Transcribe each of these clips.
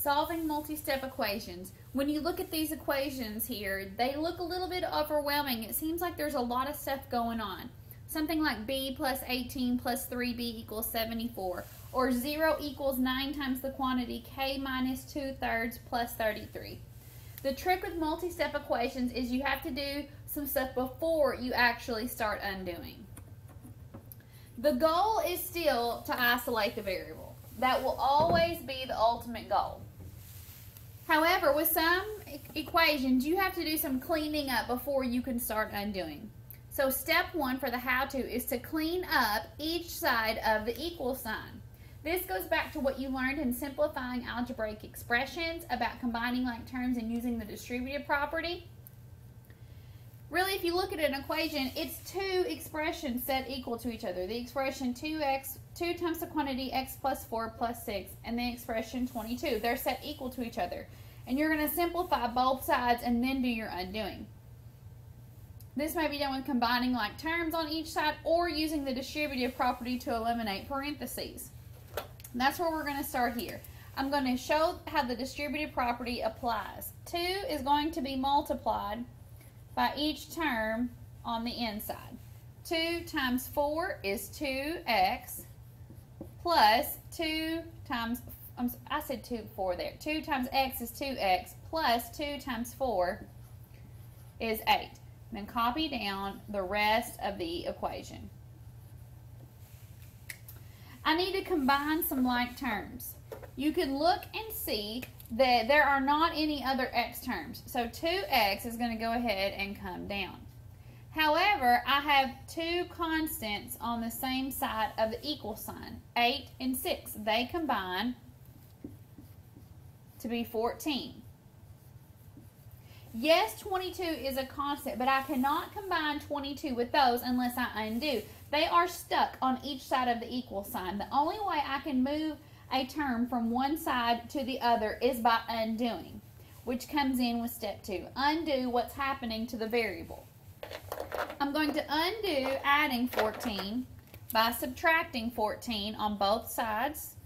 solving multi-step equations. When you look at these equations here, they look a little bit overwhelming. It seems like there's a lot of stuff going on. Something like b plus 18 plus 3b equals 74. Or 0 equals 9 times the quantity k minus 2 thirds plus 33. The trick with multi-step equations is you have to do some stuff before you actually start undoing. The goal is still to isolate the variable. That will always be the ultimate goal. However, with some equations, you have to do some cleaning up before you can start undoing. So step one for the how-to is to clean up each side of the equal sign. This goes back to what you learned in simplifying algebraic expressions about combining like terms and using the distributive property. Really, if you look at an equation, it's two expressions set equal to each other. The expression 2x, 2 times the quantity x plus 4 plus 6, and the expression 22. They're set equal to each other. And you're going to simplify both sides and then do your undoing. This may be done with combining like terms on each side or using the distributive property to eliminate parentheses. And that's where we're going to start here. I'm going to show how the distributive property applies. 2 is going to be multiplied by each term on the inside. 2 times 4 is 2x plus 2 times, I said 2, 4 there. 2 times x is 2x plus 2 times 4 is 8. Then copy down the rest of the equation. I need to combine some like terms. You can look and see that there are not any other x terms. So 2x is going to go ahead and come down. However, I have two constants on the same side of the equal sign, 8 and 6. They combine to be 14. Yes, 22 is a constant, but I cannot combine 22 with those unless I undo. They are stuck on each side of the equal sign. The only way I can move a term from one side to the other is by undoing, which comes in with step two. Undo what's happening to the variable. I'm going to undo adding 14 by subtracting 14 on both sides.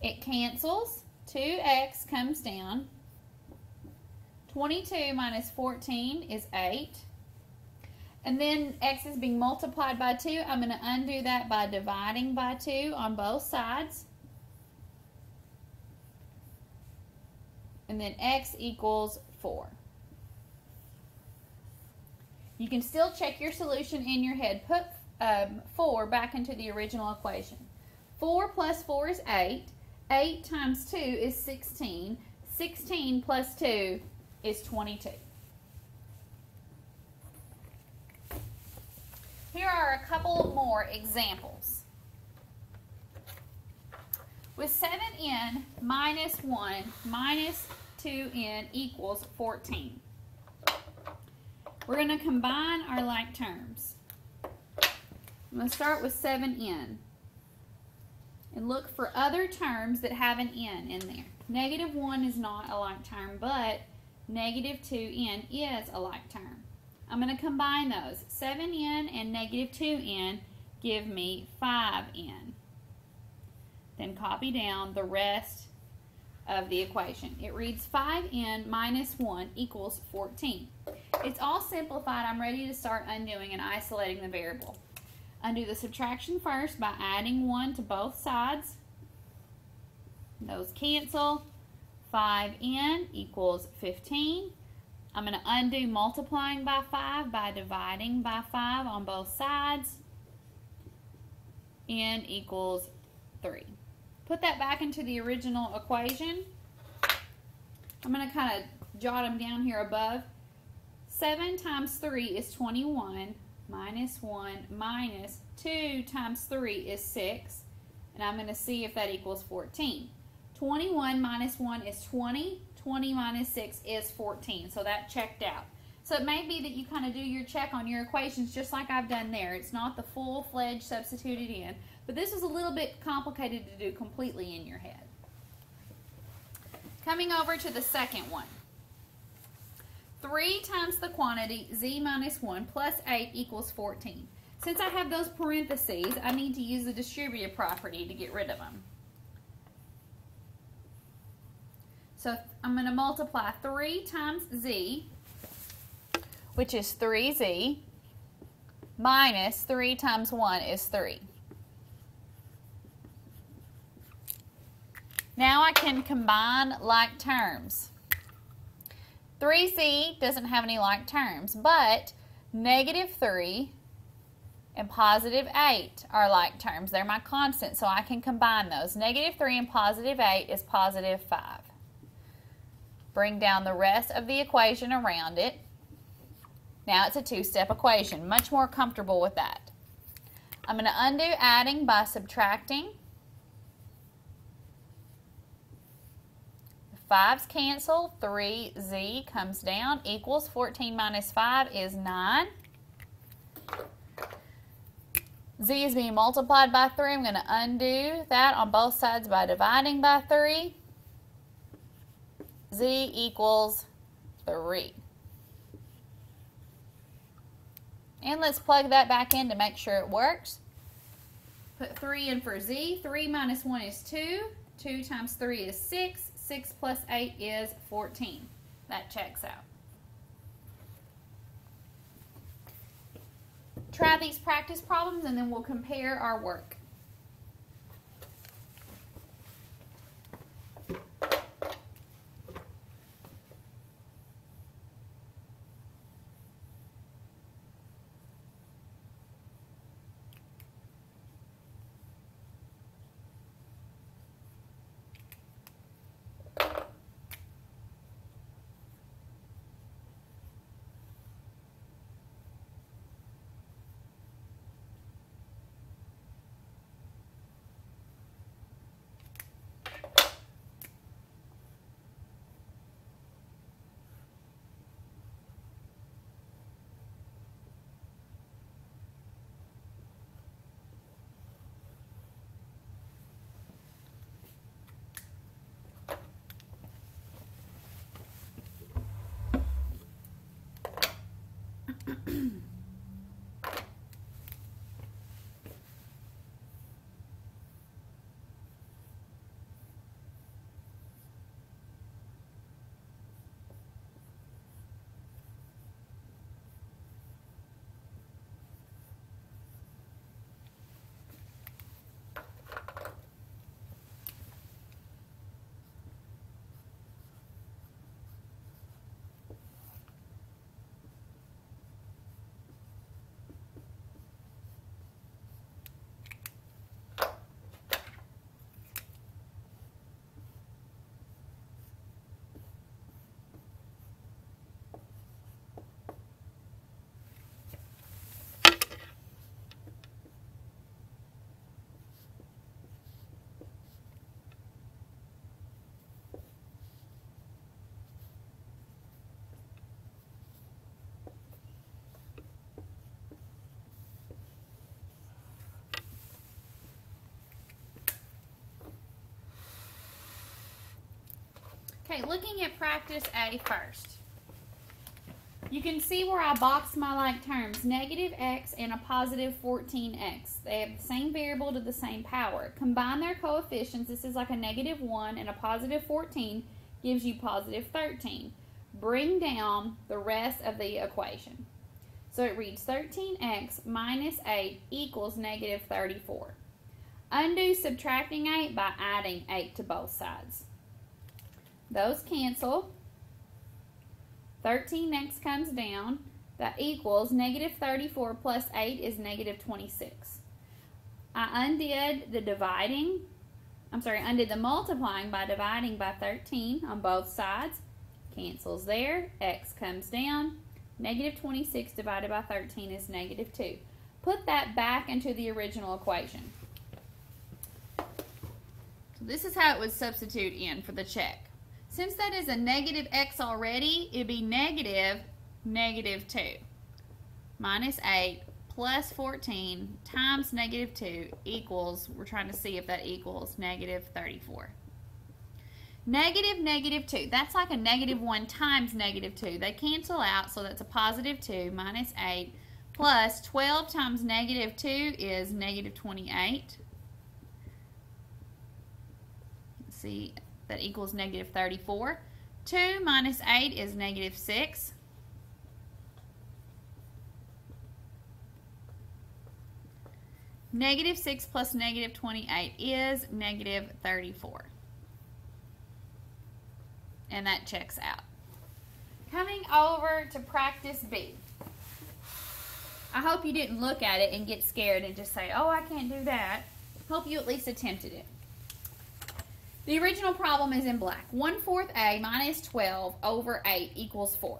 It cancels. 2x comes down. 22 minus 14 is 8. And then x is being multiplied by 2. I'm going to undo that by dividing by 2 on both sides. And then x equals 4. You can still check your solution in your head. Put um, 4 back into the original equation. 4 plus 4 is 8. 8 times 2 is 16. 16 plus 2 is 22. Here are a couple more examples. With 7n minus 1 minus 2n equals 14. We're going to combine our like terms. I'm going to start with 7n and look for other terms that have an n in there. Negative 1 is not a like term, but negative 2n is a like term. I'm going to combine those. 7n and negative 2n give me 5n. Then copy down the rest of the equation. It reads 5n minus 1 equals 14. It's all simplified. I'm ready to start undoing and isolating the variable. Undo the subtraction first by adding 1 to both sides. Those cancel. 5n equals 15. I'm going to undo multiplying by 5 by dividing by 5 on both sides. n equals 3. Put that back into the original equation. I'm going to kind of jot them down here above. 7 times 3 is 21 minus 1 minus 2 times 3 is 6. And I'm going to see if that equals 14. 21 minus 1 is 20. 20 minus 6 is 14. So that checked out. So it may be that you kind of do your check on your equations just like I've done there. It's not the full-fledged substituted in. But this is a little bit complicated to do completely in your head. Coming over to the second one. 3 times the quantity z minus 1 plus 8 equals 14. Since I have those parentheses, I need to use the distributive property to get rid of them. So I'm going to multiply 3 times z, which is 3z, minus 3 times 1 is 3. Now I can combine like terms. 3z doesn't have any like terms, but negative 3 and positive 8 are like terms. They're my constants, so I can combine those. Negative 3 and positive 8 is positive 5. Bring down the rest of the equation around it. Now it's a two-step equation. Much more comfortable with that. I'm going to undo adding by subtracting. Fives cancel. 3z comes down equals 14 minus 5 is 9. z is being multiplied by 3. I'm going to undo that on both sides by dividing by 3. z equals 3. And let's plug that back in to make sure it works. Put 3 in for z. 3 minus 1 is 2. 2 times 3 is 6. 6 plus 8 is 14. That checks out. Try these practice problems and then we'll compare our work. Okay, looking at practice A first. You can see where I boxed my like terms, negative x and a positive 14x. They have the same variable to the same power. Combine their coefficients. This is like a negative 1 and a positive 14 gives you positive 13. Bring down the rest of the equation. So it reads 13x minus 8 equals negative 34. Undo subtracting 8 by adding 8 to both sides. Those cancel. 13x comes down. That equals negative 34 plus 8 is negative 26. I undid the dividing, I'm sorry, undid the multiplying by dividing by 13 on both sides. Cancels there. X comes down. Negative 26 divided by 13 is negative 2. Put that back into the original equation. So this is how it would substitute in for the check. Since that is a negative x already, it'd be negative negative 2 minus 8 plus 14 times negative 2 equals, we're trying to see if that equals negative 34. Negative, negative 2. That's like a negative 1 times negative 2. They cancel out, so that's a positive 2 minus 8 plus 12 times negative 2 is negative 28. See, that equals negative 34. 2 minus 8 is negative 6. Negative 6 plus negative 28 is negative 34. And that checks out. Coming over to practice B. I hope you didn't look at it and get scared and just say, oh, I can't do that. Hope you at least attempted it. The original problem is in black. 1 fourth A minus 12 over 8 equals 4.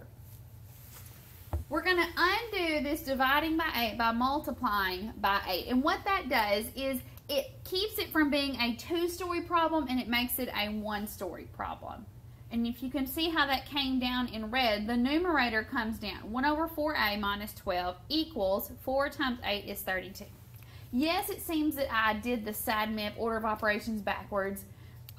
We're going to undo this dividing by 8 by multiplying by 8. And what that does is it keeps it from being a two-story problem and it makes it a one-story problem. And if you can see how that came down in red, the numerator comes down. 1 over 4a minus 12 equals 4 times 8 is 32. Yes, it seems that I did the side SADMEP order of operations backwards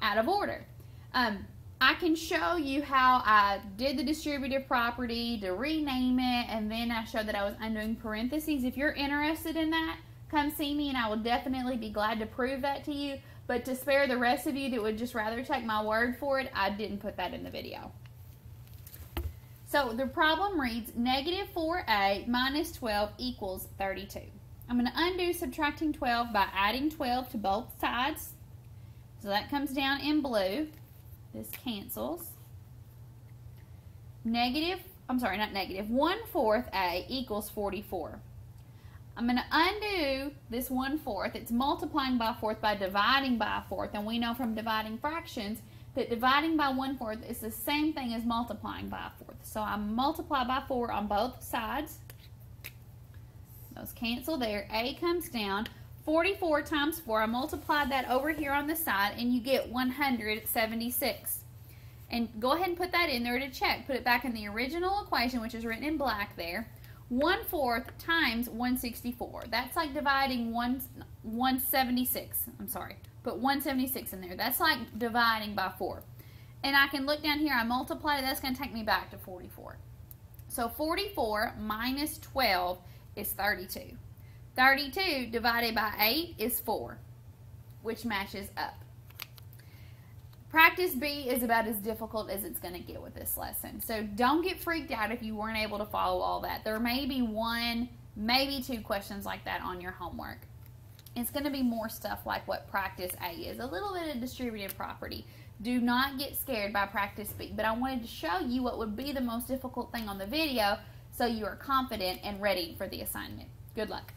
out of order. Um, I can show you how I did the distributive property to rename it, and then I showed that I was undoing parentheses. If you're interested in that, come see me, and I will definitely be glad to prove that to you. But to spare the rest of you that would just rather take my word for it, I didn't put that in the video. So the problem reads negative 4a minus 12 equals 32. I'm going to undo subtracting 12 by adding 12 to both sides. So that comes down in blue. This cancels. Negative, I'm sorry, not negative, 1 fourth a equals 44. I'm going to undo this 1 fourth. It's multiplying by fourth by dividing by fourth. And we know from dividing fractions that dividing by 1 fourth is the same thing as multiplying by a fourth. So I multiply by 4 on both sides. Those cancel there. A comes down. 44 times 4. I multiplied that over here on the side and you get 176. And go ahead and put that in there to check. Put it back in the original equation, which is written in black there. 1 fourth times 164. That's like dividing 1, 176. I'm sorry. Put 176 in there. That's like dividing by 4. And I can look down here. I multiply it. That's going to take me back to 44. So 44 minus 12 is 32. 32 divided by 8 is 4, which matches up. Practice B is about as difficult as it's going to get with this lesson. So don't get freaked out if you weren't able to follow all that. There may be one, maybe two questions like that on your homework. It's going to be more stuff like what practice A is, a little bit of distributive property. Do not get scared by practice B, but I wanted to show you what would be the most difficult thing on the video so you are confident and ready for the assignment. Good luck.